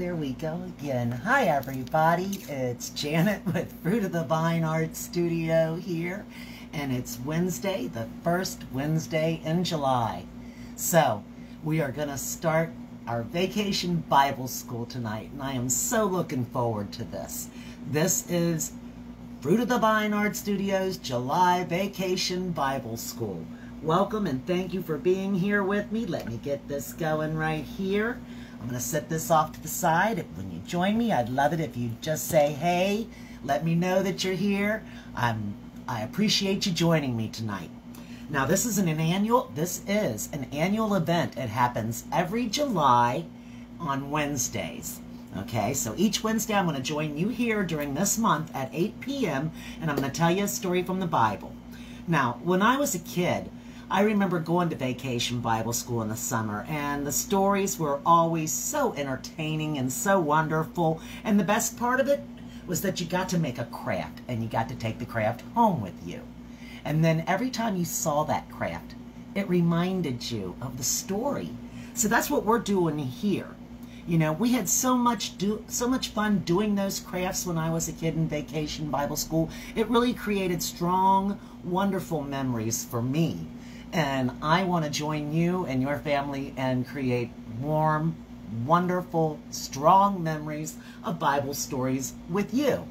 there we go again. Hi, everybody. It's Janet with Fruit of the Vine Art Studio here, and it's Wednesday, the first Wednesday in July. So, we are going to start our vacation Bible school tonight, and I am so looking forward to this. This is Fruit of the Vine Art Studios July Vacation Bible School. Welcome and thank you for being here with me. Let me get this going right here. I'm to set this off to the side. When you join me, I'd love it if you just say, hey, let me know that you're here. I'm, I appreciate you joining me tonight. Now, this is an, an annual, this is an annual event. It happens every July on Wednesdays. Okay, so each Wednesday I'm going to join you here during this month at 8 p.m. and I'm going to tell you a story from the Bible. Now, when I was a kid, I remember going to vacation Bible school in the summer, and the stories were always so entertaining and so wonderful. And the best part of it was that you got to make a craft, and you got to take the craft home with you. And then every time you saw that craft, it reminded you of the story. So that's what we're doing here. You know, we had so much do so much fun doing those crafts when I was a kid in vacation Bible school. It really created strong, wonderful memories for me and I want to join you and your family and create warm, wonderful, strong memories of Bible stories with you.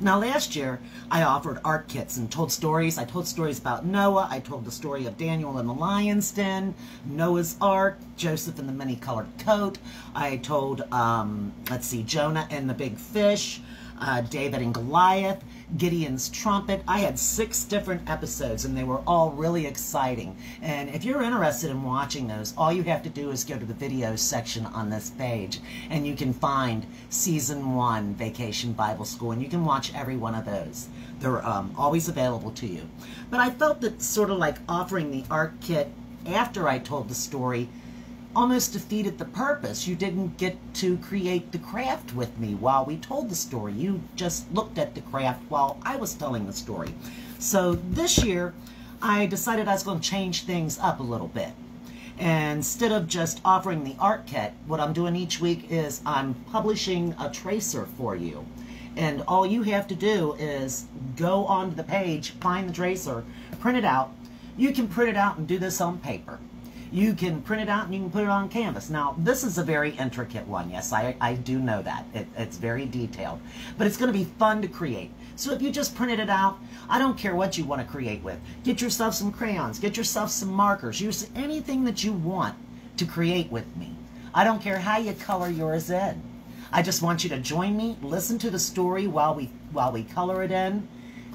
Now, last year, I offered art kits and told stories. I told stories about Noah. I told the story of Daniel in the lion's den, Noah's Ark, Joseph in the many-colored coat. I told, um, let's see, Jonah and the big fish, uh, David and Goliath, Gideon's trumpet. I had six different episodes and they were all really exciting. And if you're interested in watching those, all you have to do is go to the videos section on this page and you can find season one Vacation Bible School and you can watch every one of those. They're um, always available to you. But I felt that sort of like offering the art kit after I told the story almost defeated the purpose. You didn't get to create the craft with me while we told the story. You just looked at the craft while I was telling the story. So this year, I decided I was going to change things up a little bit. And instead of just offering the art kit, what I'm doing each week is I'm publishing a tracer for you. And all you have to do is go onto the page, find the tracer, print it out. You can print it out and do this on paper you can print it out and you can put it on canvas. Now, this is a very intricate one. Yes, I, I do know that. It, it's very detailed. But it's going to be fun to create. So if you just printed it out, I don't care what you want to create with. Get yourself some crayons. Get yourself some markers. Use anything that you want to create with me. I don't care how you color yours in. I just want you to join me, listen to the story while we while we color it in,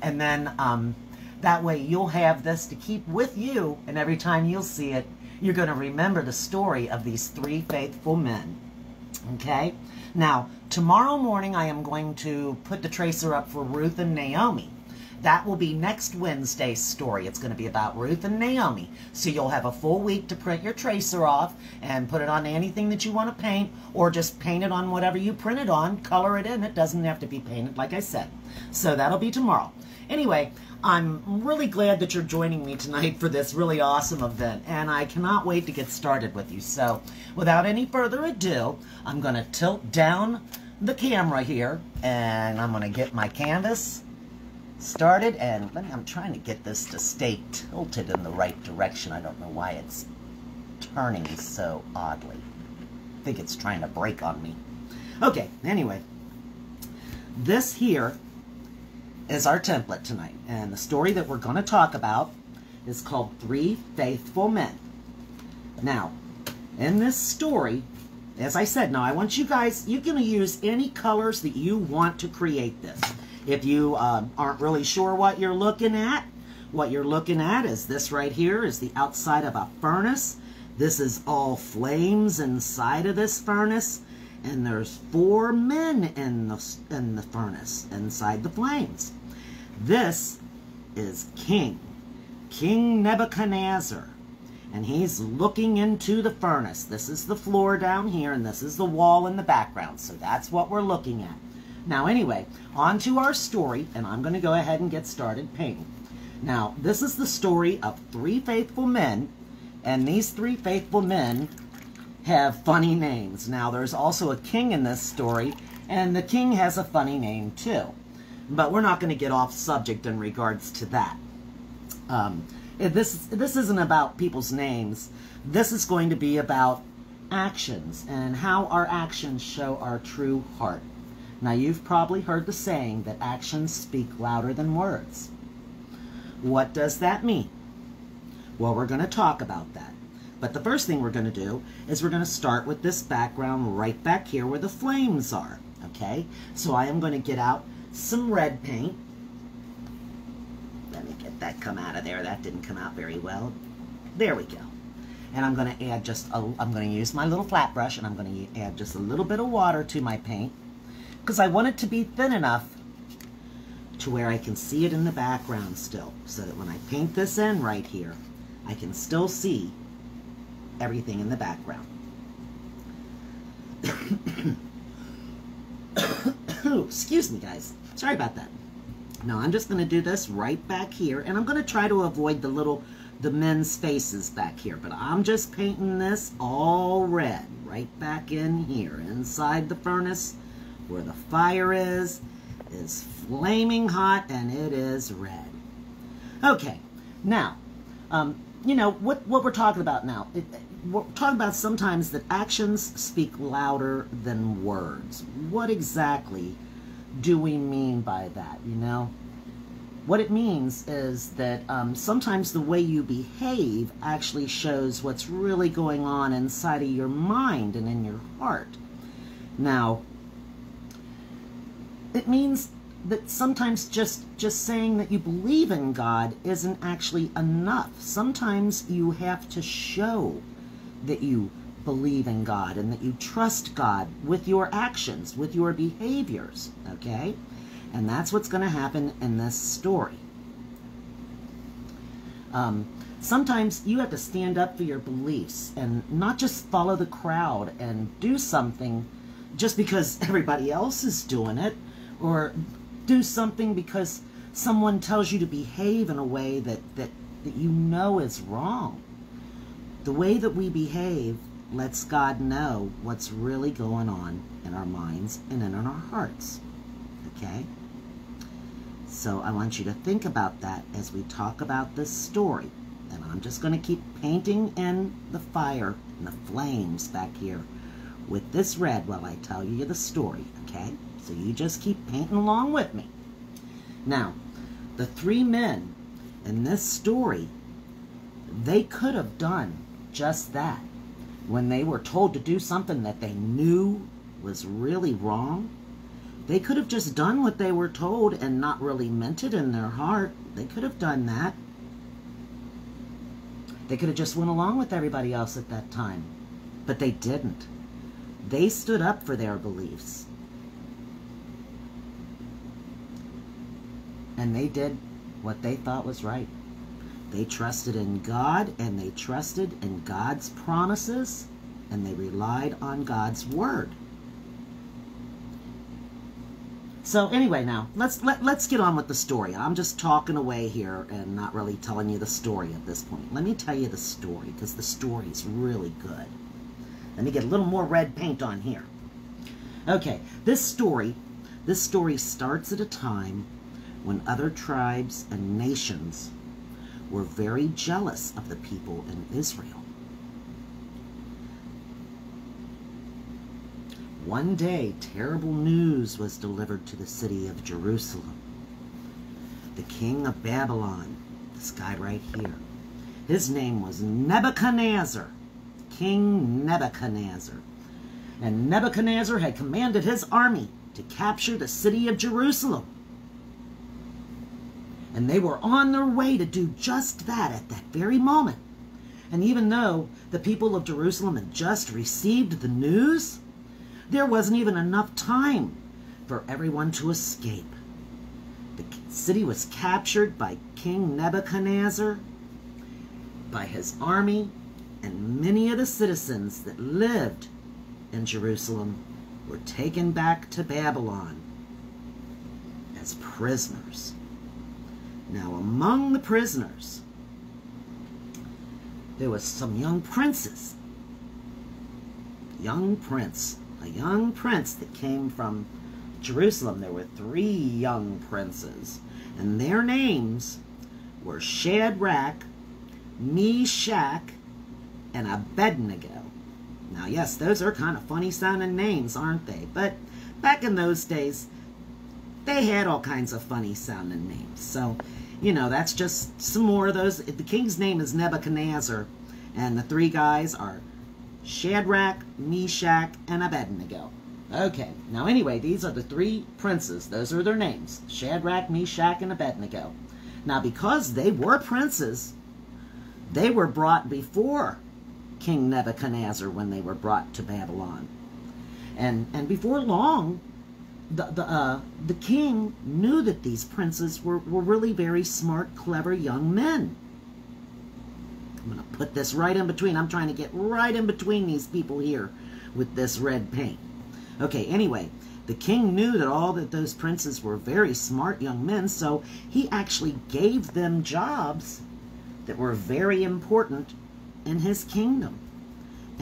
and then um, that way you'll have this to keep with you, and every time you'll see it, you're going to remember the story of these three faithful men. Okay? Now, tomorrow morning I am going to put the tracer up for Ruth and Naomi. That will be next Wednesday's story. It's going to be about Ruth and Naomi. So you'll have a full week to print your tracer off and put it on anything that you want to paint or just paint it on whatever you print it on, color it in. It doesn't have to be painted, like I said. So that'll be tomorrow. Anyway, I'm really glad that you're joining me tonight for this really awesome event, and I cannot wait to get started with you. So, without any further ado, I'm going to tilt down the camera here, and I'm going to get my canvas started, and I'm trying to get this to stay tilted in the right direction. I don't know why it's turning so oddly. I think it's trying to break on me. Okay, anyway, this here is our template tonight. And the story that we're going to talk about is called Three Faithful Men. Now, in this story, as I said, now I want you guys, you're going to use any colors that you want to create this. If you uh, aren't really sure what you're looking at, what you're looking at is this right here is the outside of a furnace. This is all flames inside of this furnace. And there's four men in the, in the furnace, inside the flames. This is King, King Nebuchadnezzar. And he's looking into the furnace. This is the floor down here, and this is the wall in the background. So that's what we're looking at. Now, anyway, on to our story, and I'm going to go ahead and get started painting. Now, this is the story of three faithful men, and these three faithful men have funny names. Now, there's also a king in this story, and the king has a funny name too. But we're not going to get off subject in regards to that. Um, this, this isn't about people's names. This is going to be about actions and how our actions show our true heart. Now, you've probably heard the saying that actions speak louder than words. What does that mean? Well, we're going to talk about that. But the first thing we're going to do is we're going to start with this background right back here where the flames are. Okay? So I am going to get out some red paint. Let me get that come out of there. That didn't come out very well. There we go. And I'm going to add just a, I'm going to use my little flat brush and I'm going to add just a little bit of water to my paint because I want it to be thin enough to where I can see it in the background still so that when I paint this in right here I can still see everything in the background. Excuse me, guys. Sorry about that. Now, I'm just going to do this right back here, and I'm going to try to avoid the little, the men's faces back here, but I'm just painting this all red right back in here, inside the furnace, where the fire is, is flaming hot, and it is red. Okay, now, um, you know, what, what we're talking about now, it, we're about sometimes that actions speak louder than words. What exactly do we mean by that, you know? What it means is that um, sometimes the way you behave actually shows what's really going on inside of your mind and in your heart. Now, it means that sometimes just just saying that you believe in God isn't actually enough. Sometimes you have to show that you believe in God and that you trust God with your actions, with your behaviors, okay? And that's what's going to happen in this story. Um, sometimes you have to stand up for your beliefs and not just follow the crowd and do something just because everybody else is doing it or do something because someone tells you to behave in a way that, that, that you know is wrong. The way that we behave lets God know what's really going on in our minds and in our hearts. Okay? So I want you to think about that as we talk about this story. And I'm just going to keep painting in the fire and the flames back here with this red while I tell you the story, okay? So you just keep painting along with me. Now, the three men in this story, they could have done just that. When they were told to do something that they knew was really wrong, they could have just done what they were told and not really meant it in their heart. They could have done that. They could have just went along with everybody else at that time. But they didn't. They stood up for their beliefs. and they did what they thought was right. They trusted in God and they trusted in God's promises and they relied on God's word. So anyway, now let's let, let's get on with the story. I'm just talking away here and not really telling you the story at this point. Let me tell you the story because the story is really good. Let me get a little more red paint on here. Okay, this story, this story starts at a time when other tribes and nations were very jealous of the people in Israel. One day, terrible news was delivered to the city of Jerusalem. The king of Babylon, this guy right here, his name was Nebuchadnezzar, King Nebuchadnezzar. And Nebuchadnezzar had commanded his army to capture the city of Jerusalem. And they were on their way to do just that at that very moment. And even though the people of Jerusalem had just received the news, there wasn't even enough time for everyone to escape. The city was captured by King Nebuchadnezzar, by his army, and many of the citizens that lived in Jerusalem were taken back to Babylon as prisoners. Now, among the prisoners, there was some young princes. young prince, a young prince that came from Jerusalem. There were three young princes, and their names were Shadrach, Meshach, and Abednego. Now, yes, those are kind of funny sounding names, aren't they? But back in those days, they had all kinds of funny sounding names. So, you know, that's just some more of those. The king's name is Nebuchadnezzar, and the three guys are Shadrach, Meshach, and Abednego. Okay, now anyway, these are the three princes. Those are their names Shadrach, Meshach, and Abednego. Now, because they were princes, they were brought before King Nebuchadnezzar when they were brought to Babylon. And, and before long, the, the, uh, the king knew that these princes were, were really very smart, clever young men. I'm going to put this right in between. I'm trying to get right in between these people here with this red paint. Okay, anyway, the king knew that all that those princes were very smart young men, so he actually gave them jobs that were very important in his kingdom.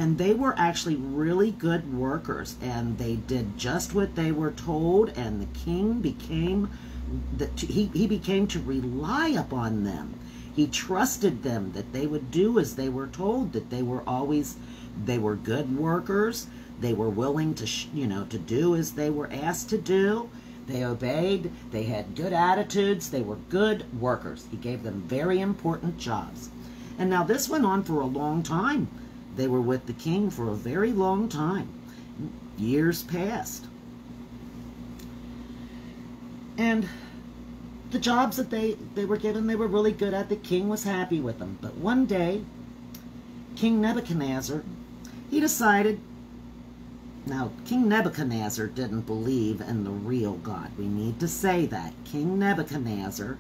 And they were actually really good workers, and they did just what they were told, and the king became that he, he became to rely upon them. He trusted them that they would do as they were told, that they were always, they were good workers. They were willing to, you know, to do as they were asked to do. They obeyed. They had good attitudes. They were good workers. He gave them very important jobs. And now this went on for a long time. They were with the king for a very long time. Years passed. And the jobs that they, they were given, they were really good at. The king was happy with them. But one day, King Nebuchadnezzar, he decided, now, King Nebuchadnezzar didn't believe in the real God. We need to say that. King Nebuchadnezzar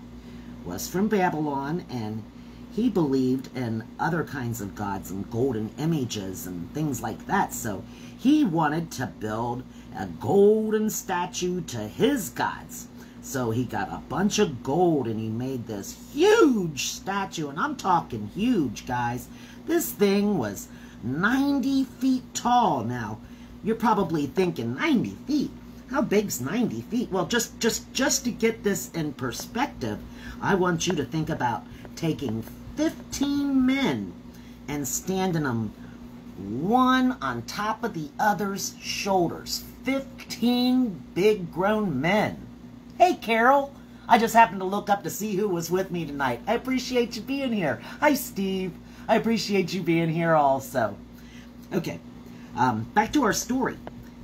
was from Babylon, and he believed in other kinds of gods and golden images and things like that. So he wanted to build a golden statue to his gods. So he got a bunch of gold and he made this huge statue. And I'm talking huge, guys. This thing was 90 feet tall. Now, you're probably thinking 90 feet. How big's 90 feet? Well, just, just, just to get this in perspective, I want you to think about taking 15 men and standing them one on top of the other's shoulders. 15 big grown men. Hey, Carol. I just happened to look up to see who was with me tonight. I appreciate you being here. Hi, Steve. I appreciate you being here also. Okay, um, back to our story.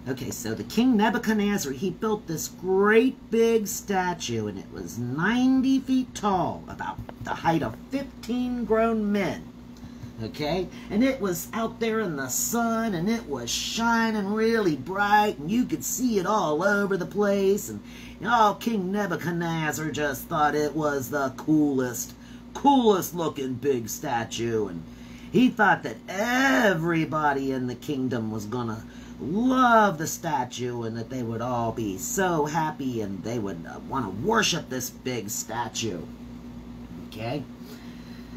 Okay, so the King Nebuchadnezzar, he built this great big statue, and it was 90 feet tall, about the height of 15 grown men okay? And it was out there in the sun, and it was shining really bright, and you could see it all over the place. And oh, King Nebuchadnezzar just thought it was the coolest, coolest looking big statue, and he thought that everybody in the kingdom was gonna love the statue and that they would all be so happy and they would uh, want to worship this big statue. Okay?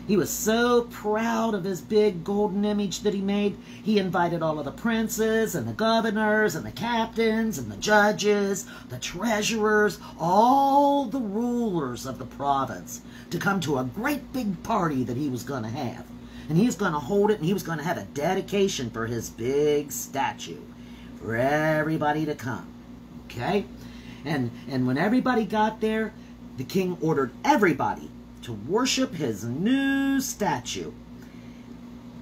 He was so proud of his big golden image that he made, he invited all of the princes and the governors and the captains and the judges, the treasurers, all the rulers of the province to come to a great big party that he was going to have. And he was going to hold it and he was going to have a dedication for his big statue for everybody to come. Okay? And, and when everybody got there, the king ordered everybody to worship his new statue.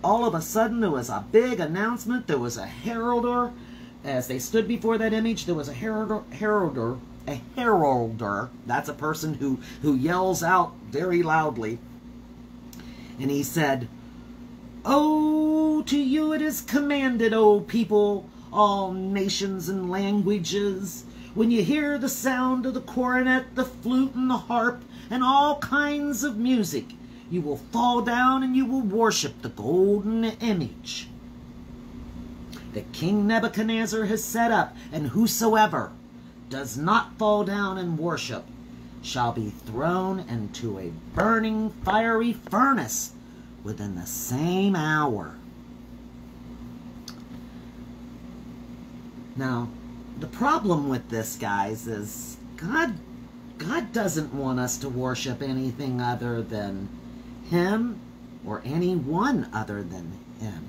All of a sudden, there was a big announcement. There was a heralder. As they stood before that image, there was a heralder, heralder a heralder. That's a person who, who yells out very loudly. And he said, Oh, to you it is commanded, O people, all nations and languages, when you hear the sound of the cornet, the flute, and the harp, and all kinds of music. You will fall down and you will worship the golden image that King Nebuchadnezzar has set up, and whosoever does not fall down and worship shall be thrown into a burning fiery furnace within the same hour. Now, the problem with this, guys, is God God doesn't want us to worship anything other than him or anyone other than him.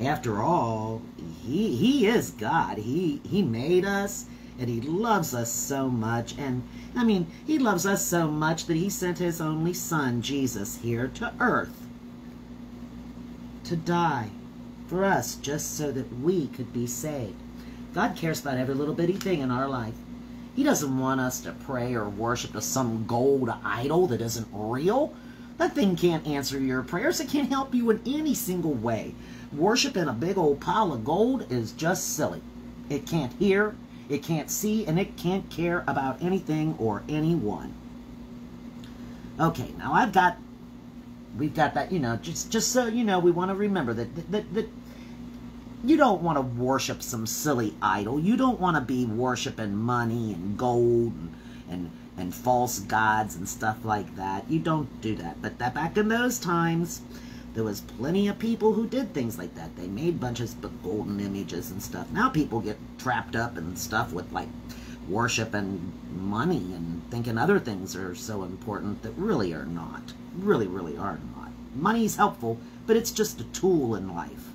After all, he he is God. He he made us and he loves us so much and I mean, he loves us so much that he sent his only son Jesus here to earth to die for us just so that we could be saved. God cares about every little bitty thing in our life. He doesn't want us to pray or worship to some gold idol that isn't real. That thing can't answer your prayers. It can't help you in any single way. Worshiping a big old pile of gold is just silly. It can't hear, it can't see, and it can't care about anything or anyone. Okay, now I've got, we've got that, you know, just just so you know, we want to remember that that, that you don't want to worship some silly idol. You don't want to be worshiping money and gold and, and, and false gods and stuff like that. You don't do that. But that back in those times, there was plenty of people who did things like that. They made bunches of golden images and stuff. Now people get trapped up and stuff with like worship and money and thinking other things are so important that really are not. Really, really are not. Money's helpful, but it's just a tool in life.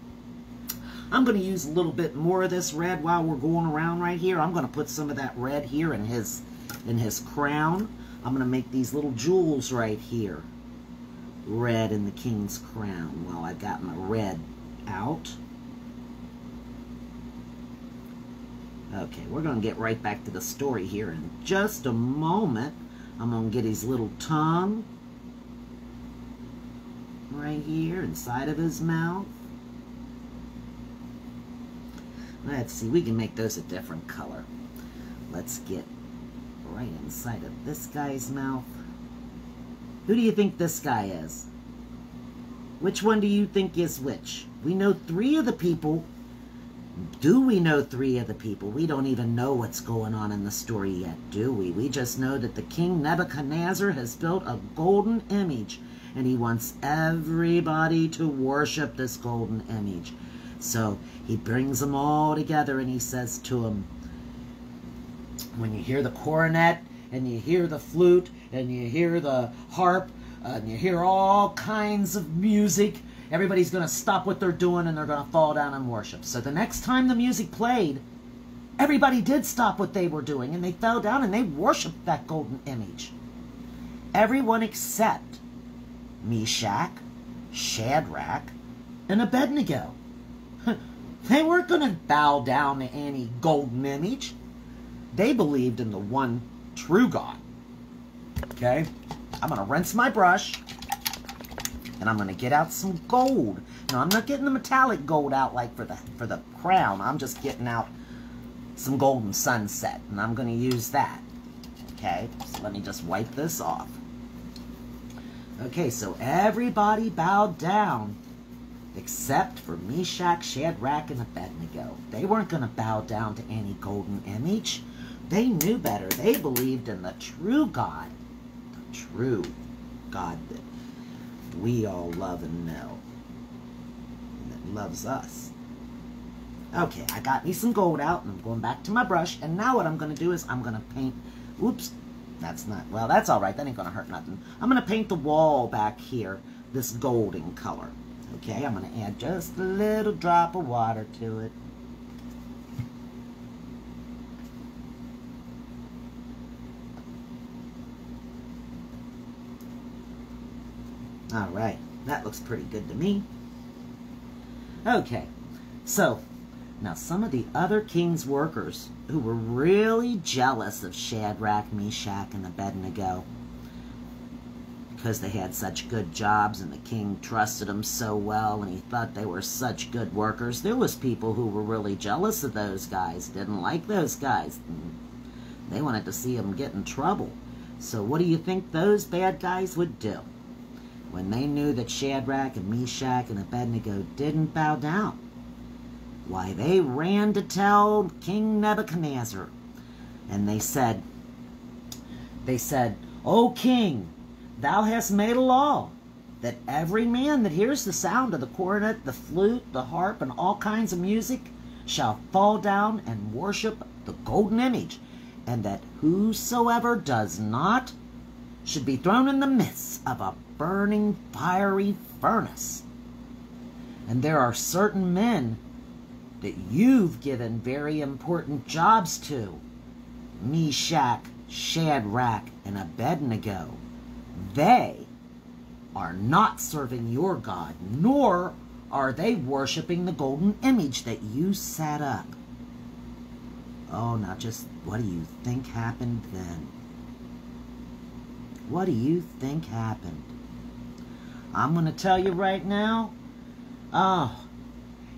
I'm going to use a little bit more of this red while we're going around right here. I'm going to put some of that red here in his, in his crown. I'm going to make these little jewels right here. Red in the king's crown while I've got my red out. Okay, we're going to get right back to the story here in just a moment. I'm going to get his little tongue right here inside of his mouth. Let's see, we can make those a different color. Let's get right inside of this guy's mouth. Who do you think this guy is? Which one do you think is which? We know three of the people. Do we know three of the people? We don't even know what's going on in the story yet, do we? We just know that the king Nebuchadnezzar has built a golden image and he wants everybody to worship this golden image. So he brings them all together and he says to them, when you hear the cornet and you hear the flute and you hear the harp and you hear all kinds of music, everybody's going to stop what they're doing and they're going to fall down and worship. So the next time the music played, everybody did stop what they were doing and they fell down and they worshiped that golden image. Everyone except Meshach, Shadrach, and Abednego. They weren't going to bow down to any golden image. They believed in the one true God. Okay? I'm going to rinse my brush. And I'm going to get out some gold. Now, I'm not getting the metallic gold out like for the, for the crown. I'm just getting out some golden sunset. And I'm going to use that. Okay? So let me just wipe this off. Okay, so everybody bowed down except for Meshach, Shadrach, and Abednego. They weren't going to bow down to any golden image. They knew better. They believed in the true God, the true God that we all love and know, that loves us. Okay, I got me some gold out, and I'm going back to my brush, and now what I'm going to do is I'm going to paint, oops, that's not, well, that's all right, that ain't going to hurt nothing. I'm going to paint the wall back here this golden color. Okay, I'm going to add just a little drop of water to it. Alright, that looks pretty good to me. Okay, so now some of the other king's workers who were really jealous of Shadrach, Meshach, and Abednego because they had such good jobs and the king trusted them so well and he thought they were such good workers. There was people who were really jealous of those guys, didn't like those guys. They wanted to see them get in trouble. So what do you think those bad guys would do? When they knew that Shadrach and Meshach and Abednego didn't bow down. Why, they ran to tell King Nebuchadnezzar. And they said, they said, O king, Thou hast made a law that every man that hears the sound of the cornet, the flute, the harp, and all kinds of music shall fall down and worship the golden image, and that whosoever does not should be thrown in the midst of a burning fiery furnace. And there are certain men that you've given very important jobs to Meshach, Shadrach, and Abednego. They are not serving your God, nor are they worshiping the golden image that you set up. Oh, now just what do you think happened then? What do you think happened? I'm going to tell you right now. Oh,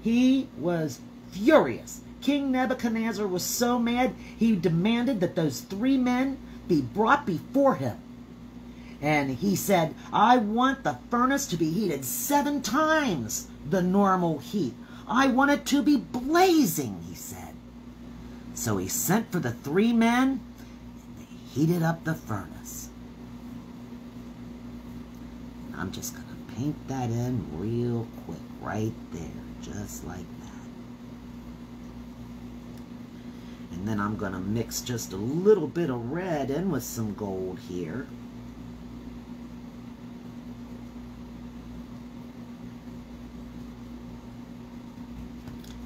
he was furious. King Nebuchadnezzar was so mad, he demanded that those three men be brought before him. And he said, I want the furnace to be heated seven times the normal heat. I want it to be blazing, he said. So he sent for the three men, and they heated up the furnace. I'm just paint that in real quick, right there, just like that. And then I'm to mix just a little bit of red in with some gold here.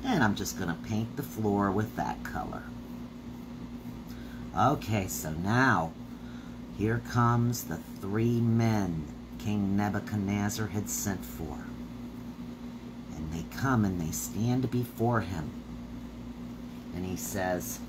And I'm just to paint the floor with that color. Okay, so now here comes the three men King Nebuchadnezzar had sent for. And they come and they stand before him. And he says,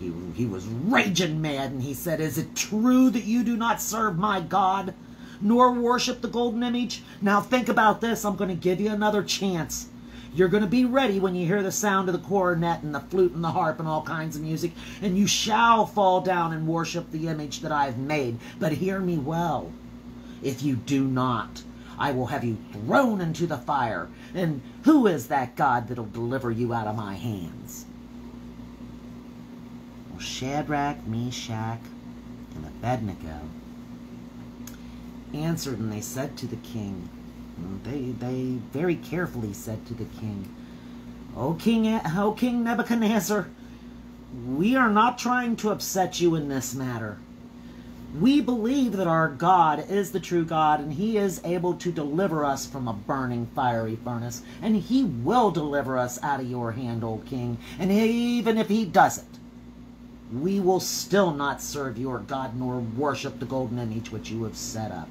he, he was raging mad, and he said, Is it true that you do not serve my God, nor worship the golden image? Now think about this. I'm going to give you another chance. You're going to be ready when you hear the sound of the cornet and the flute and the harp and all kinds of music, and you shall fall down and worship the image that I have made. But hear me well. If you do not, I will have you thrown into the fire. And who is that God that'll deliver you out of my hands? Well, Shadrach, Meshach, and Abednego answered, and they said to the king, they, they very carefully said to the king, O King, o King Nebuchadnezzar, we are not trying to upset you in this matter. We believe that our God is the true God, and He is able to deliver us from a burning fiery furnace, and He will deliver us out of your hand, O King. And even if He doesn't, we will still not serve your God nor worship the golden image which you have set up.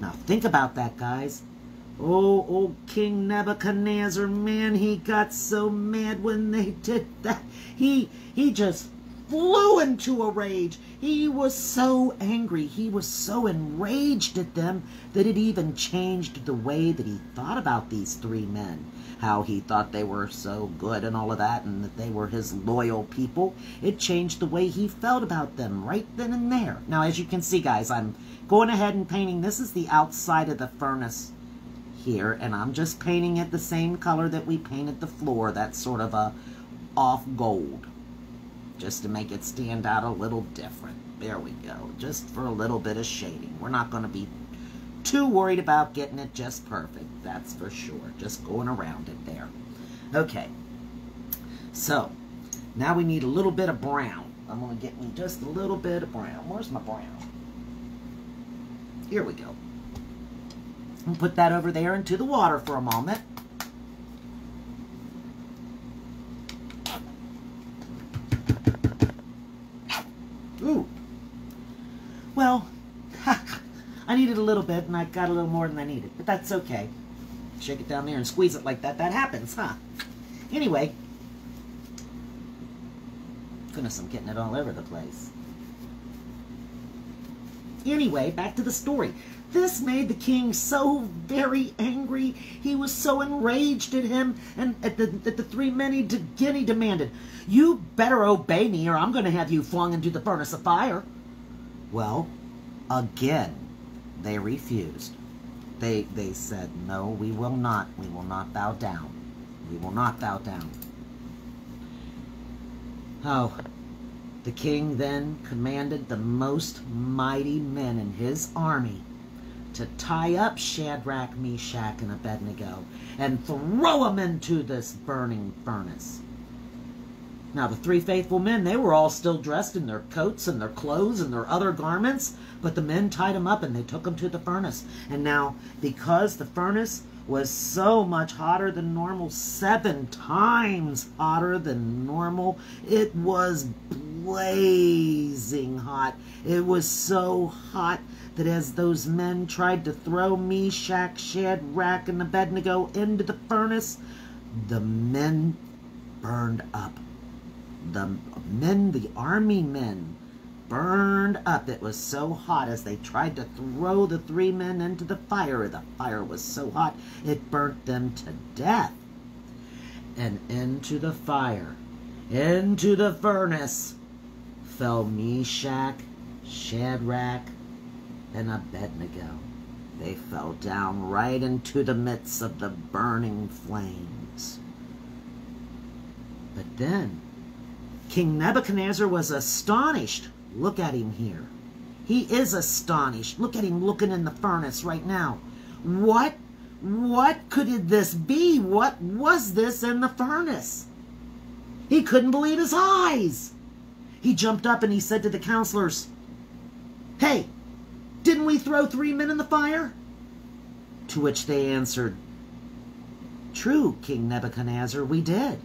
Now think about that, guys. Oh, old King Nebuchadnezzar, man, he got so mad when they did that. He, he just flew into a rage. He was so angry. He was so enraged at them that it even changed the way that he thought about these three men. How he thought they were so good and all of that, and that they were his loyal people. It changed the way he felt about them right then and there. Now, as you can see, guys, I'm going ahead and painting. This is the outside of the furnace here, and I'm just painting it the same color that we painted the floor. That's sort of a off gold, just to make it stand out a little different. There we go, just for a little bit of shading. We're not going to be too worried about getting it just perfect, that's for sure. Just going around it there. Okay, so now we need a little bit of brown. I'm going to get me just a little bit of brown. Where's my brown? Here we go. And put that over there into the water for a moment. Ooh. Well, I needed a little bit, and I got a little more than I needed. But that's okay. Shake it down there and squeeze it like that. That happens, huh? Anyway. Goodness, I'm getting it all over the place. Anyway, back to the story. This made the king so very angry. He was so enraged at him and at the, at the three men he, he demanded, You better obey me or I'm going to have you flung into the furnace of fire. Well, again, they refused. They, they said, No, we will not. We will not bow down. We will not bow down. Oh, the king then commanded the most mighty men in his army to tie up Shadrach, Meshach, and Abednego and throw them into this burning furnace. Now, the three faithful men, they were all still dressed in their coats and their clothes and their other garments, but the men tied them up and they took them to the furnace. And now, because the furnace was so much hotter than normal, seven times hotter than normal, it was blazing hot. It was so hot that as those men tried to throw Meshach, Shadrach, and Abednego into the furnace, the men burned up. The men, the army men, burned up. It was so hot as they tried to throw the three men into the fire. The fire was so hot it burnt them to death. And into the fire, into the furnace, fell Meshach, Shadrach, and Abednego. They fell down right into the midst of the burning flames. But then King Nebuchadnezzar was astonished. Look at him here. He is astonished. Look at him looking in the furnace right now. What? What could this be? What was this in the furnace? He couldn't believe his eyes. He jumped up and he said to the counselors, Hey, didn't we throw three men in the fire? To which they answered, True, King Nebuchadnezzar, we did.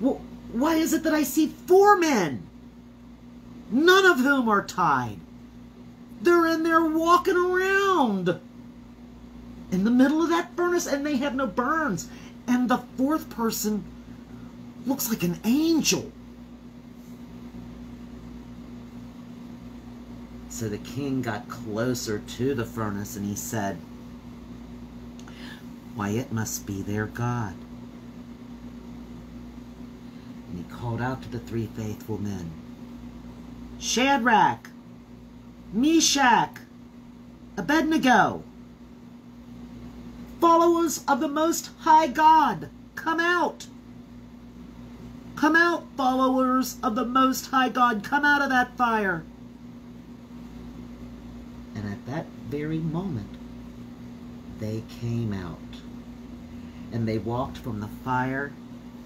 Well, why is it that I see four men? None of whom are tied. They're in there walking around in the middle of that furnace and they have no burns. And the fourth person looks like an angel. So the king got closer to the furnace and he said, Why, it must be their God. And he called out to the three faithful men, Shadrach, Meshach, Abednego, followers of the Most High God, come out. Come out, followers of the Most High God, come out of that fire And at that very moment, they came out. And they walked from the fire,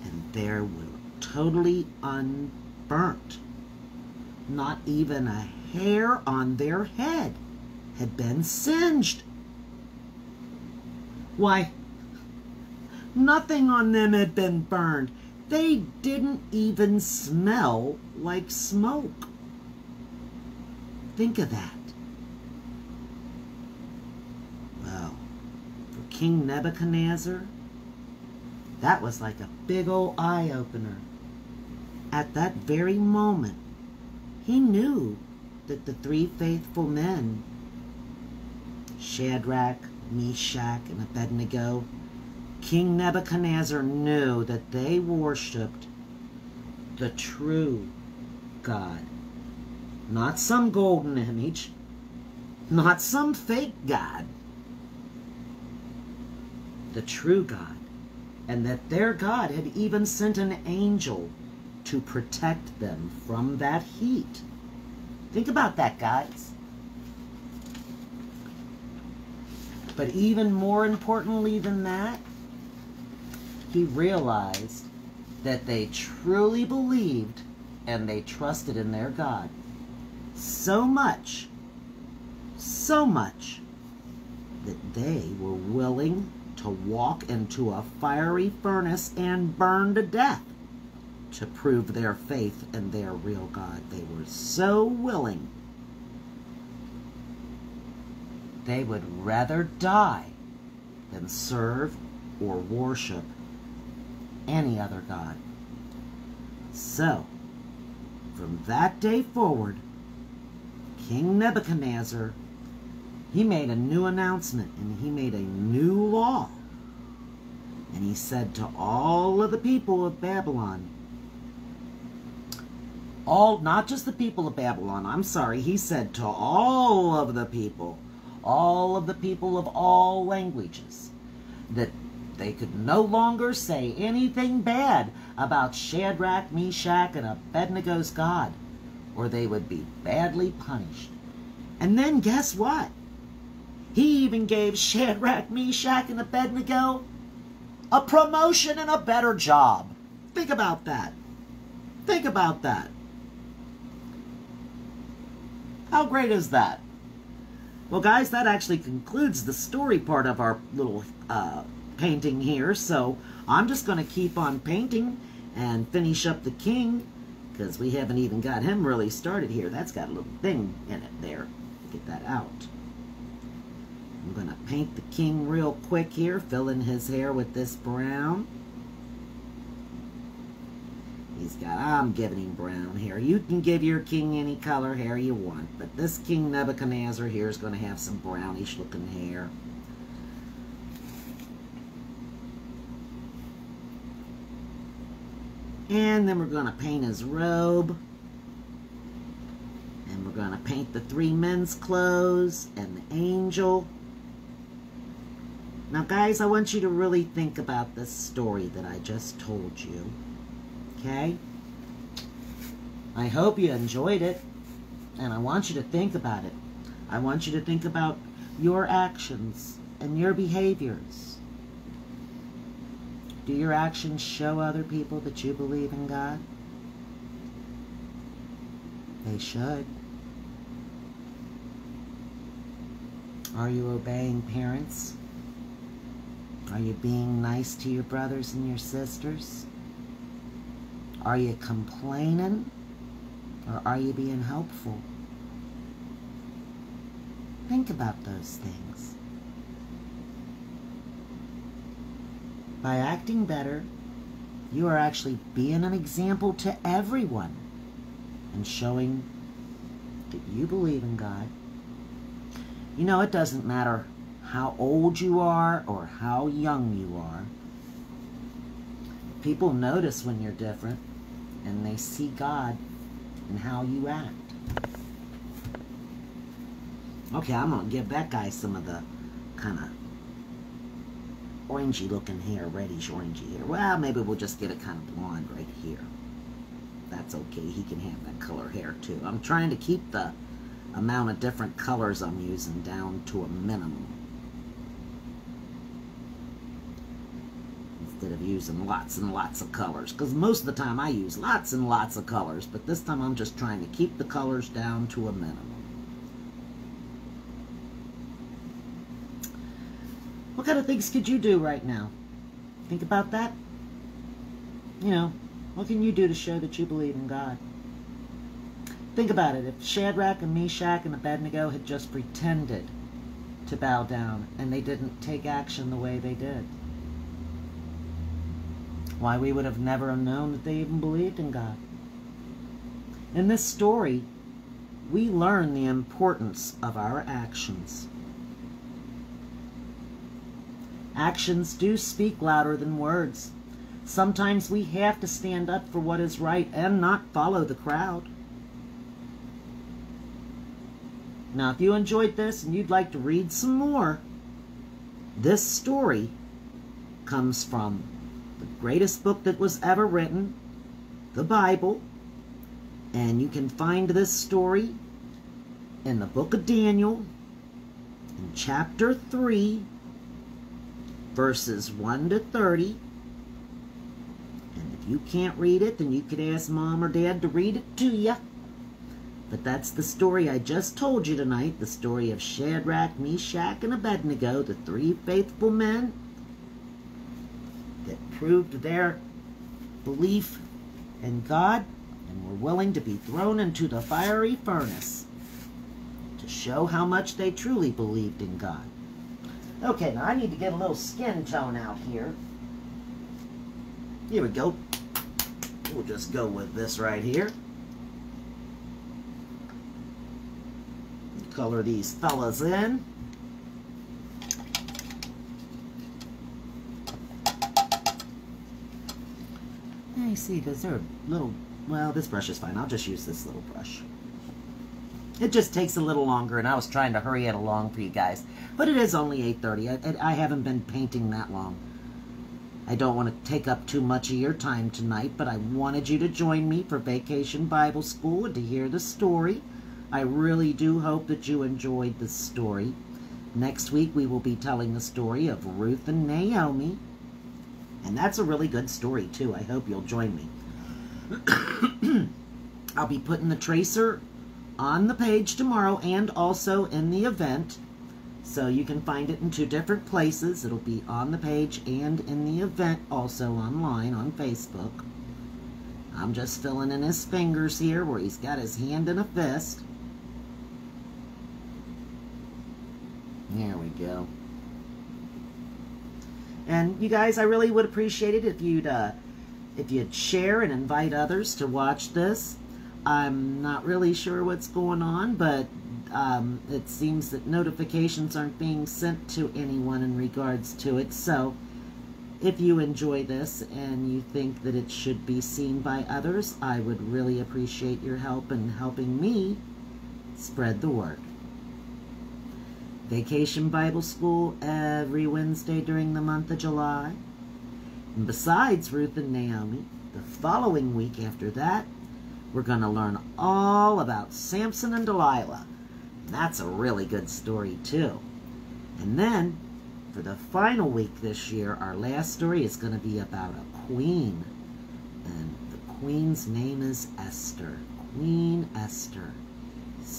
and there were totally unburnt. Not even a hair on their head had been singed. Why, nothing on them had been burned. They didn't even smell like smoke. Think of that. Well, for King Nebuchadnezzar, that was like a big old eye opener. At that very moment, he knew that the three faithful men, Shadrach, Meshach, and Abednego, King Nebuchadnezzar knew that they worshipped the true God. Not some golden image, not some fake God, the true God, and that their God had even sent an angel to protect them from that heat. Think about that, guys. But even more importantly than that, he realized that they truly believed and they trusted in their God so much, so much, that they were willing to walk into a fiery furnace and burn to death to prove their faith in their real God. They were so willing. They would rather die than serve or worship any other God. So, from that day forward, King Nebuchadnezzar he made a new announcement and he made a new law. And he said to all of the people of Babylon, all, not just the people of Babylon, I'm sorry, he said to all of the people, all of the people of all languages, that they could no longer say anything bad about Shadrach, Meshach, and Abednego's God, or they would be badly punished. And then guess what? He even gave Shadrach, Meshach, and Abednego a promotion and a better job. Think about that. Think about that. How great is that? Well, guys, that actually concludes the story part of our little uh, painting here. So I'm just going to keep on painting and finish up the king because we haven't even got him really started here. That's got a little thing in it there. Get that out. I'm going to paint the king real quick here, fill in his hair with this brown. He's got, I'm giving him brown hair. You can give your king any color hair you want, but this King Nebuchadnezzar here is going to have some brownish looking hair. And then we're going to paint his robe. And we're going to paint the three men's clothes and the angel. Now, guys, I want you to really think about this story that I just told you. Okay? I hope you enjoyed it. And I want you to think about it. I want you to think about your actions and your behaviors. Do your actions show other people that you believe in God? They should. Are you obeying parents? Are you being nice to your brothers and your sisters? Are you complaining? Or are you being helpful? Think about those things. By acting better, you are actually being an example to everyone and showing that you believe in God. You know, it doesn't matter how old you are or how young you are. People notice when you're different and they see God in how you act. Okay, I'm going to give that guy some of the kind of orangey looking hair, reddish orangey hair. Well, maybe we'll just get it kind of blonde right here. That's okay. He can have that color hair too. I'm trying to keep the amount of different colors I'm using down to a minimum. Instead of using lots and lots of colors. Because most of the time I use lots and lots of colors. But this time I'm just trying to keep the colors down to a minimum. What kind of things could you do right now? Think about that. You know, what can you do to show that you believe in God? Think about it. If Shadrach and Meshach and Abednego had just pretended to bow down and they didn't take action the way they did, why, we would have never known that they even believed in God. In this story, we learn the importance of our actions. Actions do speak louder than words. Sometimes we have to stand up for what is right and not follow the crowd. Now, if you enjoyed this and you'd like to read some more, this story comes from greatest book that was ever written, the Bible, and you can find this story in the book of Daniel, in chapter 3, verses 1 to 30. And if you can't read it, then you could ask mom or dad to read it to you. But that's the story I just told you tonight, the story of Shadrach, Meshach, and Abednego, the three faithful men proved their belief in God and were willing to be thrown into the fiery furnace to show how much they truly believed in God. Okay, now I need to get a little skin tone out here. Here we go. We'll just go with this right here. Color these fellas in. I see, because they're a little, well, this brush is fine. I'll just use this little brush. It just takes a little longer, and I was trying to hurry it along for you guys. But it is only 8.30. I, I haven't been painting that long. I don't want to take up too much of your time tonight, but I wanted you to join me for Vacation Bible School and to hear the story I really do hope that you enjoyed this story. Next week, we will be telling the story of Ruth and Naomi. And that's a really good story, too. I hope you'll join me. I'll be putting the tracer on the page tomorrow and also in the event. So you can find it in two different places. It'll be on the page and in the event also online on Facebook. I'm just filling in his fingers here where he's got his hand in a fist. There we go. And you guys, I really would appreciate it if you'd uh, if you'd share and invite others to watch this. I'm not really sure what's going on, but um, it seems that notifications aren't being sent to anyone in regards to it. So if you enjoy this and you think that it should be seen by others, I would really appreciate your help in helping me spread the word. Vacation Bible School every Wednesday during the month of July. And besides Ruth and Naomi, the following week after that, we're going to learn all about Samson and Delilah. And that's a really good story, too. And then, for the final week this year, our last story is going to be about a queen. And the queen's name is Esther. Queen Esther.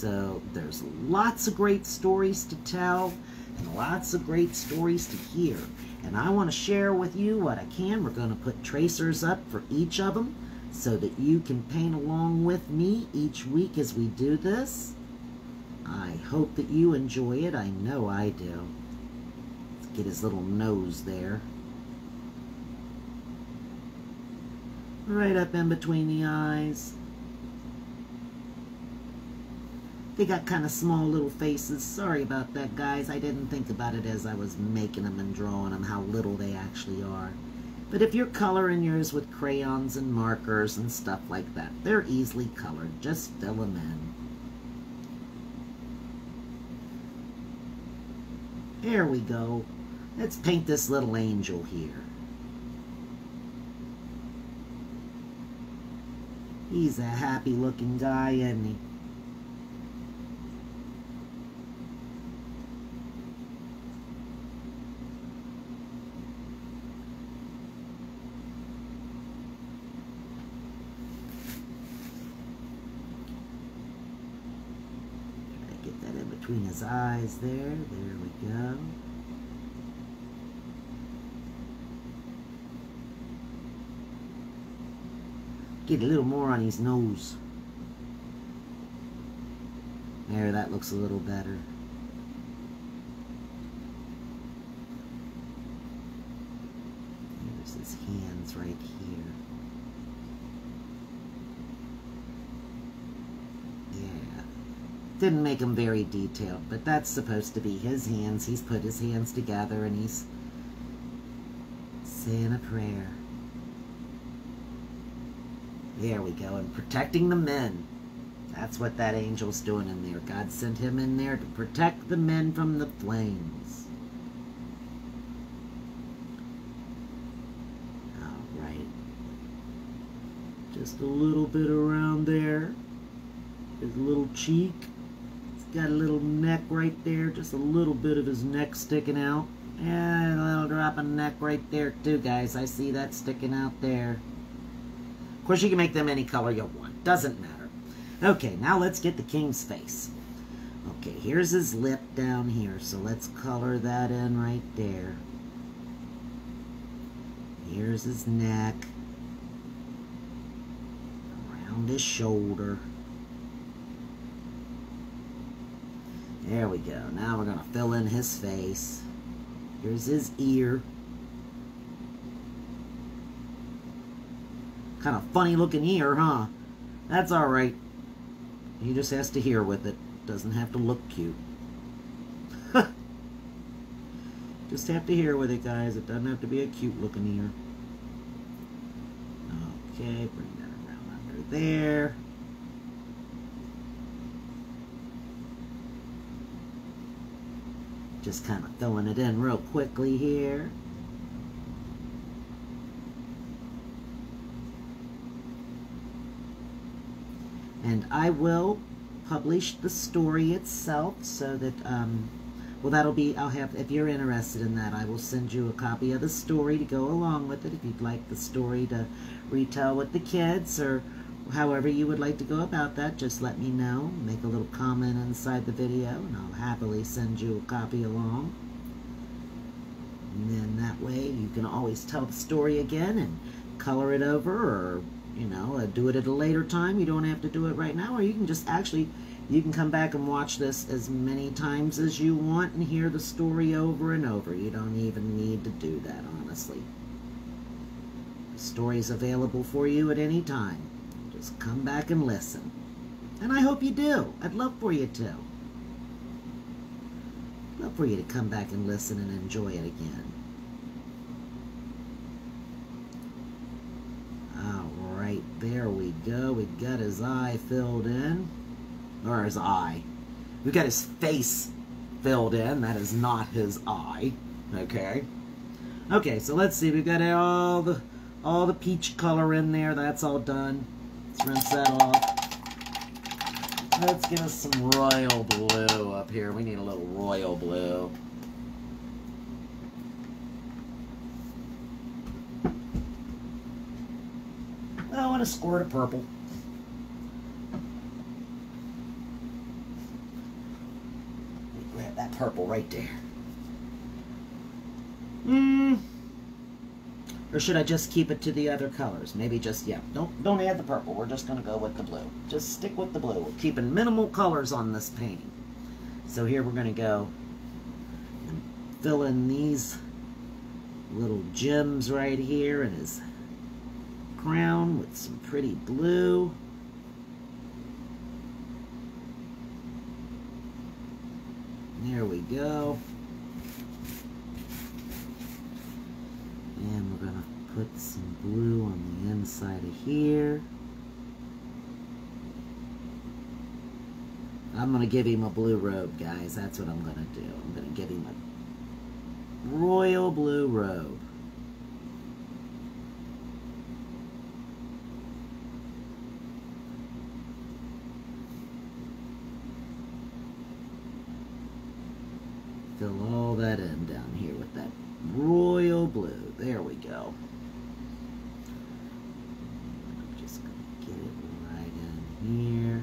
So there's lots of great stories to tell and lots of great stories to hear. And I want to share with you what I can. We're going to put tracers up for each of them so that you can paint along with me each week as we do this. I hope that you enjoy it. I know I do. Let's get his little nose there. Right up in between the eyes. They got kind of small little faces. Sorry about that, guys. I didn't think about it as I was making them and drawing them, how little they actually are. But if you're coloring yours with crayons and markers and stuff like that, they're easily colored. Just fill them in. There we go. Let's paint this little angel here. He's a happy looking guy, isn't he? between his eyes there. There we go. Get a little more on his nose. There, that looks a little better. There's his hands right here. Didn't make them very detailed, but that's supposed to be his hands. He's put his hands together and he's saying a prayer. There we go. And protecting the men. That's what that angel's doing in there. God sent him in there to protect the men from the flames. Alright. Just a little bit around there. His little cheek. Got a little neck right there, just a little bit of his neck sticking out. And a little drop of neck right there too, guys. I see that sticking out there. Of course, you can make them any color you want. Doesn't matter. Okay, now let's get the king's face. Okay, here's his lip down here, so let's color that in right there. Here's his neck. Around his shoulder. There we go. Now we're going to fill in his face. Here's his ear. Kind of funny looking ear, huh? That's alright. He just has to hear with it. Doesn't have to look cute. just have to hear with it, guys. It doesn't have to be a cute looking ear. Okay, bring that around under there. Just kind of throwing it in real quickly here. And I will publish the story itself so that, um, well, that'll be, I'll have, if you're interested in that, I will send you a copy of the story to go along with it if you'd like the story to retell with the kids or however you would like to go about that, just let me know. Make a little comment inside the video and I'll happily send you a copy along. And then that way you can always tell the story again and color it over or, you know, uh, do it at a later time. You don't have to do it right now or you can just actually, you can come back and watch this as many times as you want and hear the story over and over. You don't even need to do that, honestly. The story's available for you at any time. Just come back and listen. And I hope you do. I'd love for you to love for you to come back and listen and enjoy it again. All right, there we go. We got his eye filled in. Or his eye. We got his face filled in. That is not his eye. Okay. Okay, so let's see. We've got all the all the peach color in there. That's all done. Let's rinse that off. Let's get us some royal blue up here. We need a little royal blue. Oh, and a squirt of purple. Grab that purple right there. Hmm. Or should I just keep it to the other colors? Maybe just, yeah, don't, don't add the purple. We're just going to go with the blue. Just stick with the blue. We're keeping minimal colors on this painting. So here we're going to go and fill in these little gems right here in his crown with some pretty blue. There we go. And we're going to put some blue on the inside of here. I'm going to give him a blue robe, guys. That's what I'm going to do. I'm going to give him a royal blue robe. Fill all that in down here with that royal blue. There we go. I'm just going to get it right in here.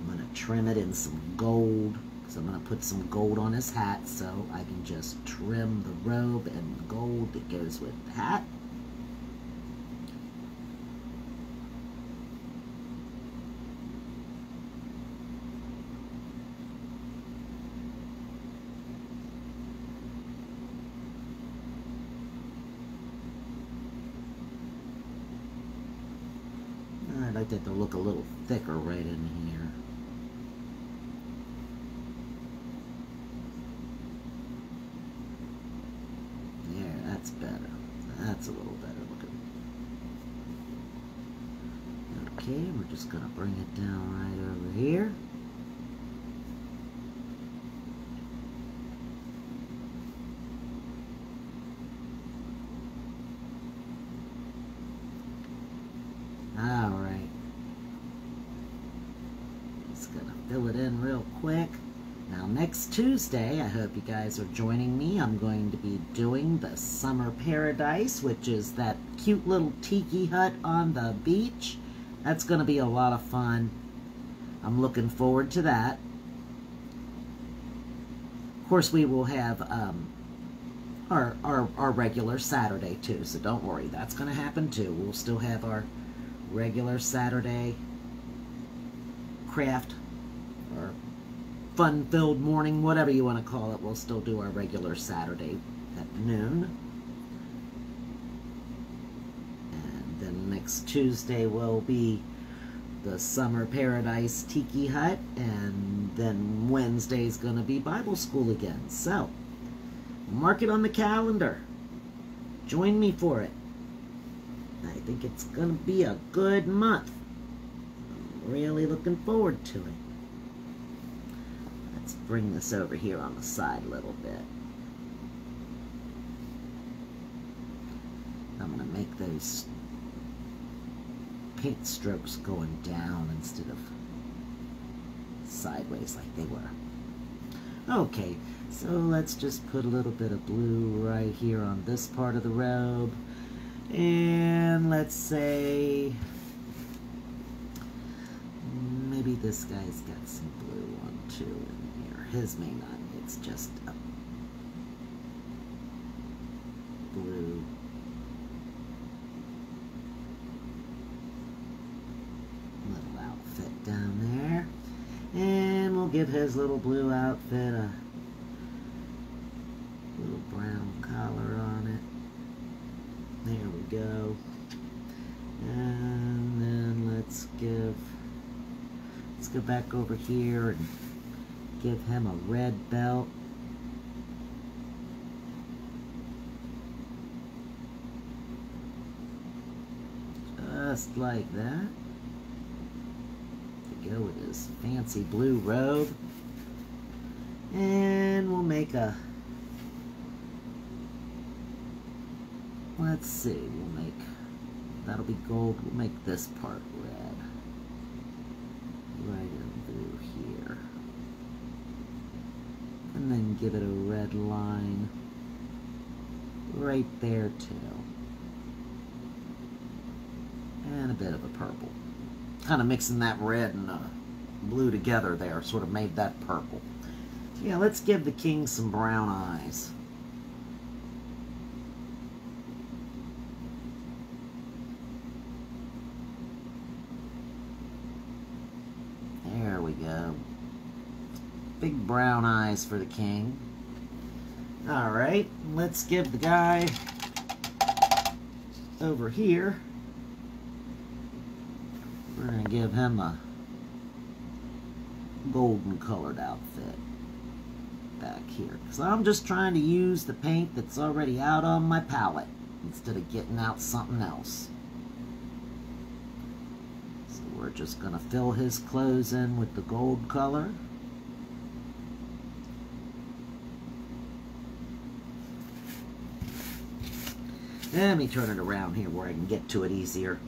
I'm going to trim it in some gold because I'm going to put some gold on his hat so I can just trim the robe and the gold that goes with the hat. I'd like that to look a little thicker right in here. There, that's better. That's a little better looking. Okay, we're just going to bring it down right over here. Alright. Just gonna fill it in real quick. Now next Tuesday, I hope you guys are joining me. I'm going to be doing the Summer Paradise, which is that cute little tiki hut on the beach. That's going to be a lot of fun. I'm looking forward to that. Of course, we will have um, our, our, our regular Saturday too, so don't worry. That's going to happen too. We'll still have our regular Saturday craft or fun-filled morning, whatever you want to call it. We'll still do our regular Saturday at noon. And then next Tuesday will be the Summer Paradise Tiki Hut, and then Wednesday's going to be Bible school again. So, mark it on the calendar. Join me for it. I think it's going to be a good month. I'm really looking forward to it. Bring this over here on the side a little bit. I'm going to make those paint strokes going down instead of sideways like they were. Okay, so let's just put a little bit of blue right here on this part of the robe. And let's say maybe this guy's got some blue on too. His may not. It's just a blue. Little outfit down there. And we'll give his little blue outfit a little brown collar on it. There we go. And then let's give, let's go back over here and give him a red belt. Just like that. To go with his fancy blue robe. And we'll make a let's see, we'll make that'll be gold, we'll make this part red. Right in through here. And then give it a red line right there too. And a bit of a purple. Kind of mixing that red and uh, blue together there, sort of made that purple. Yeah, let's give the king some brown eyes. There we go. Big brown eyes for the king. Alright, let's give the guy over here, we're going to give him a golden colored outfit back here. Because I'm just trying to use the paint that's already out on my palette instead of getting out something else. So we're just going to fill his clothes in with the gold color. Let me turn it around here where I can get to it easier.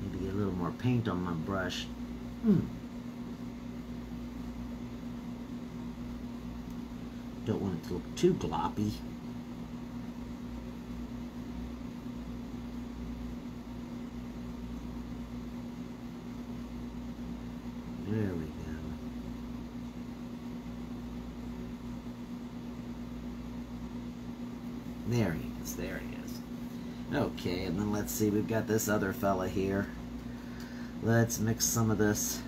Maybe get a little more paint on my brush. Hmm. Don't want it to look too gloppy. There we go. There he is, there he is. Okay, and then let's see, we've got this other fella here. Let's mix some of this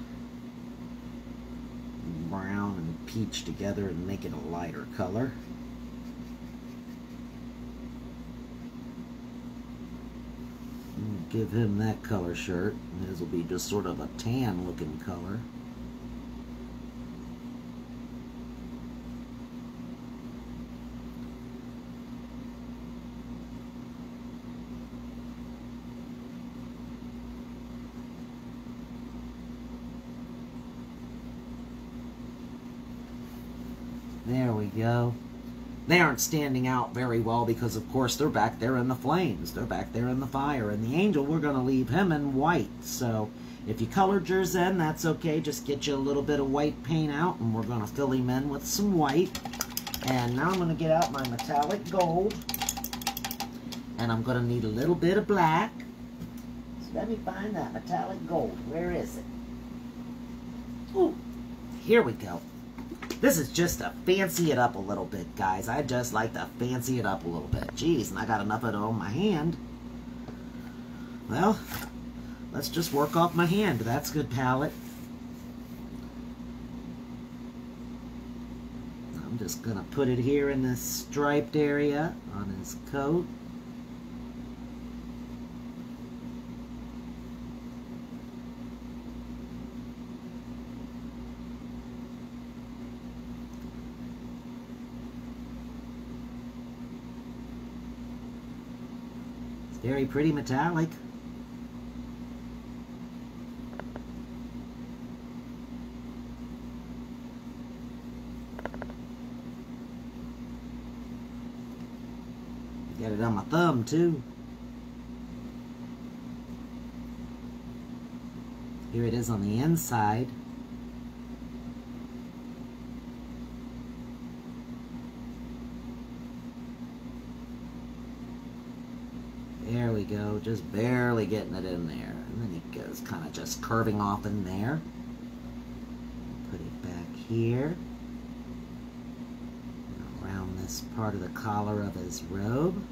brown and peach together and make it a lighter color. Give him that color shirt. His will be just sort of a tan looking color. They aren't standing out very well because, of course, they're back there in the flames. They're back there in the fire. And the angel, we're going to leave him in white. So if you colored yours in, that's okay. Just get you a little bit of white paint out, and we're going to fill him in with some white. And now I'm going to get out my metallic gold. And I'm going to need a little bit of black. So let me find that metallic gold. Where is it? Ooh, here we go. This is just to fancy it up a little bit, guys. I just like to fancy it up a little bit. Jeez, and I got enough of it on my hand. Well, let's just work off my hand. That's good palette. I'm just going to put it here in this striped area on his coat. Very pretty metallic. Got it on my thumb too. Here it is on the inside. There we go, just barely getting it in there. And then it goes kind of just curving off in there. Put it back here. Around this part of the collar of his robe.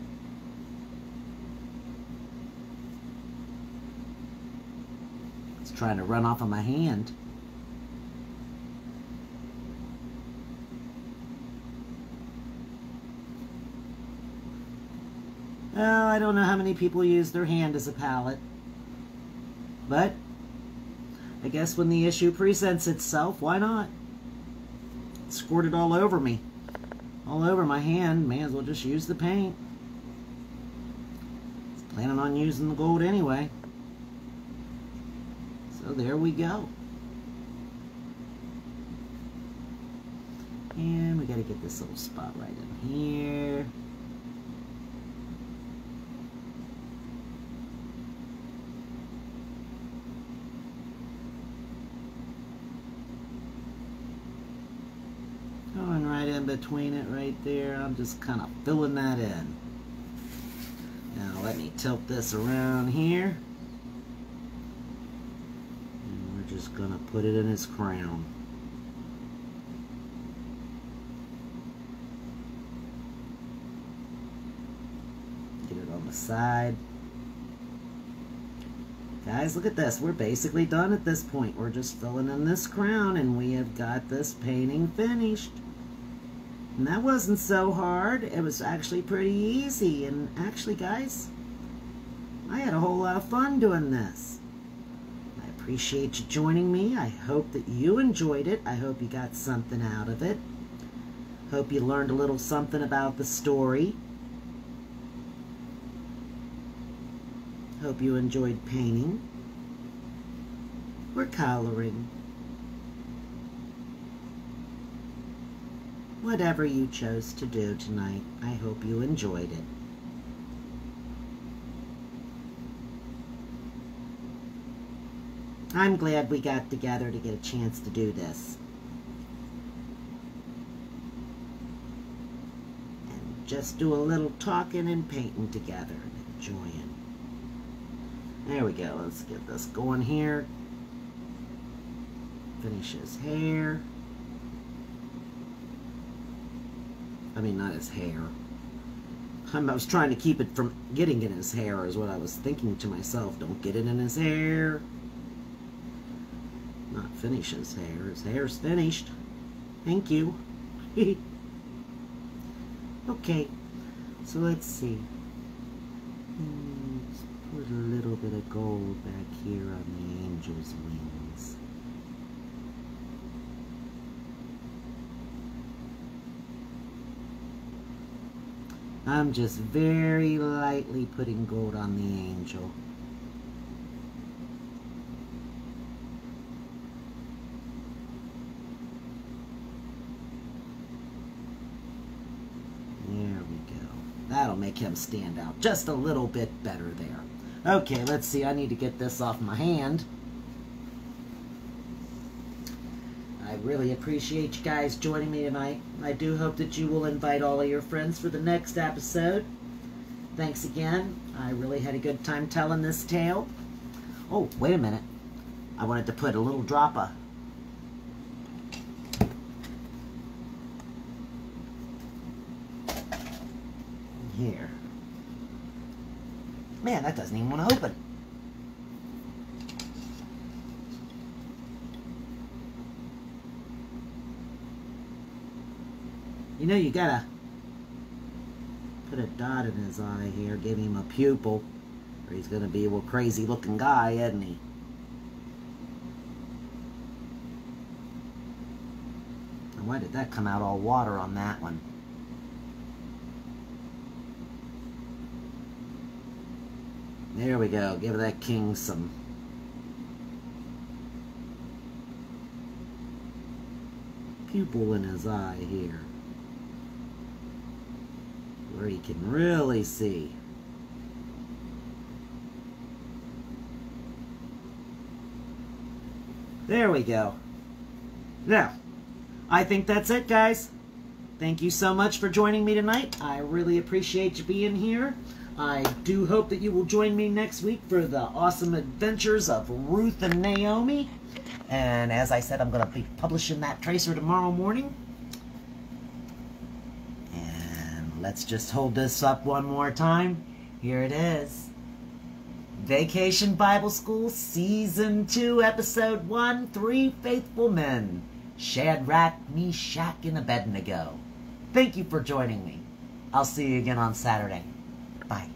It's trying to run off of my hand. Well, I don't know how many people use their hand as a palette. But, I guess when the issue presents itself, why not? It squirted all over me. All over my hand, may as well just use the paint. Planning on using the gold anyway. So there we go. And we gotta get this little spot right in here. Between it right there. I'm just kind of filling that in. Now let me tilt this around here. And we're just going to put it in its crown. Get it on the side. Guys, look at this. We're basically done at this point. We're just filling in this crown and we have got this painting finished. And that wasn't so hard. It was actually pretty easy. And actually, guys, I had a whole lot of fun doing this. I appreciate you joining me. I hope that you enjoyed it. I hope you got something out of it. Hope you learned a little something about the story. Hope you enjoyed painting or coloring. Whatever you chose to do tonight, I hope you enjoyed it. I'm glad we got together to get a chance to do this. And just do a little talking and painting together and enjoying. There we go. Let's get this going here. Finish his hair. I mean, not his hair. I was trying to keep it from getting in his hair is what I was thinking to myself. Don't get it in his hair. Not finish his hair. His hair's finished. Thank you. okay, so let's see. Hmm, let's put a little bit of gold back here on the angel's wings. I'm just very lightly putting gold on the angel. There we go. That'll make him stand out just a little bit better there. Okay, let's see. I need to get this off my hand. Really appreciate you guys joining me tonight. I do hope that you will invite all of your friends for the next episode. Thanks again. I really had a good time telling this tale. Oh, wait a minute. I wanted to put a little drop of here. Man, that doesn't even want to open. You know, you gotta put a dot in his eye here, give him a pupil, or he's gonna be a crazy looking guy, isn't he? And why did that come out all water on that one? There we go. Give that king some pupil in his eye here. Where you can really see. There we go. Now, I think that's it, guys. Thank you so much for joining me tonight. I really appreciate you being here. I do hope that you will join me next week for the awesome adventures of Ruth and Naomi. And as I said, I'm going to be publishing that tracer tomorrow morning. And let's just hold this up one more time. Here it is. Vacation Bible School, Season 2, Episode 1, Three Faithful Men. Shadrach, Meshach, and Abednego. Thank you for joining me. I'll see you again on Saturday. Bye.